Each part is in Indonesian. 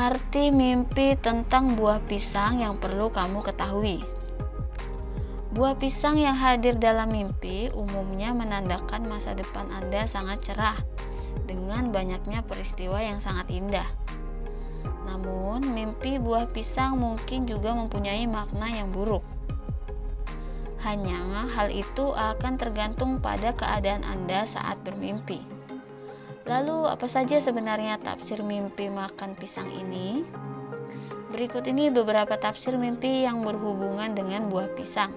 Arti mimpi tentang buah pisang yang perlu kamu ketahui. Buah pisang yang hadir dalam mimpi umumnya menandakan masa depan Anda sangat cerah dengan banyaknya peristiwa yang sangat indah. Namun, mimpi buah pisang mungkin juga mempunyai makna yang buruk. Hanya hal itu akan tergantung pada keadaan Anda saat bermimpi. Lalu, apa saja sebenarnya tafsir mimpi makan pisang ini? Berikut ini beberapa tafsir mimpi yang berhubungan dengan buah pisang.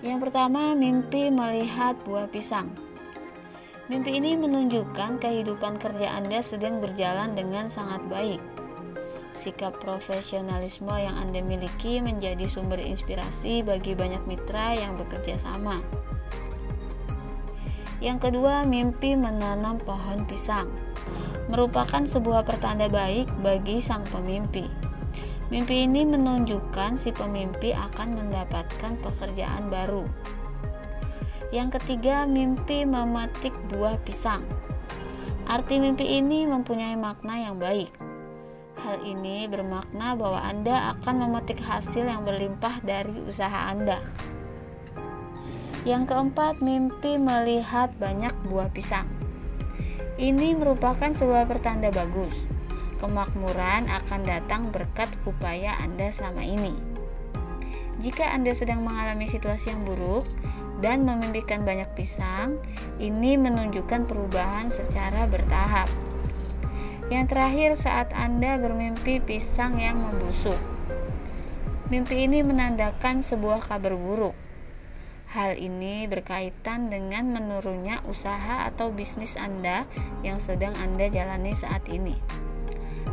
Yang pertama, mimpi melihat buah pisang. Mimpi ini menunjukkan kehidupan kerja Anda sedang berjalan dengan sangat baik. Sikap profesionalisme yang Anda miliki menjadi sumber inspirasi bagi banyak mitra yang bekerja sama. Yang kedua, mimpi menanam pohon pisang merupakan sebuah pertanda baik bagi sang pemimpi. Mimpi ini menunjukkan si pemimpi akan mendapatkan pekerjaan baru. Yang ketiga, mimpi memetik buah pisang. Arti mimpi ini mempunyai makna yang baik. Hal ini bermakna bahwa Anda akan memetik hasil yang berlimpah dari usaha Anda. Yang keempat, mimpi melihat banyak buah pisang. Ini merupakan sebuah pertanda bagus. Kemakmuran akan datang berkat upaya Anda selama ini. Jika Anda sedang mengalami situasi yang buruk dan memimpikan banyak pisang, ini menunjukkan perubahan secara bertahap. Yang terakhir, saat Anda bermimpi pisang yang membusuk, mimpi ini menandakan sebuah kabar buruk Hal ini berkaitan dengan menurunnya usaha atau bisnis Anda yang sedang Anda jalani saat ini.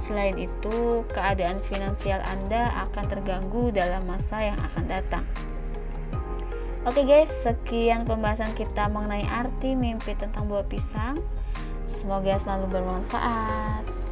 Selain itu, keadaan finansial Anda akan terganggu dalam masa yang akan datang. Oke guys, sekian pembahasan kita mengenai arti mimpi tentang buah pisang. Semoga selalu bermanfaat.